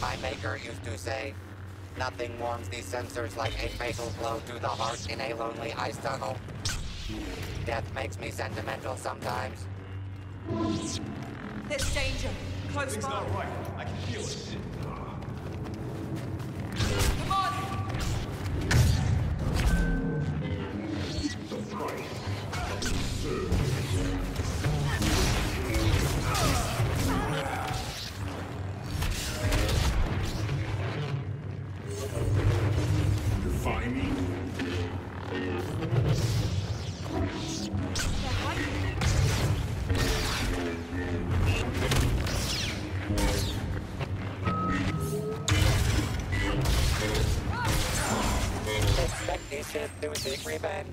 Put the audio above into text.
My maker used to say, nothing warms these sensors like a fatal blow to the heart in a lonely ice tunnel. Death makes me sentimental sometimes. There's danger. Close Something's by. not right. I can feel it. Expect the Sith to seek revenge.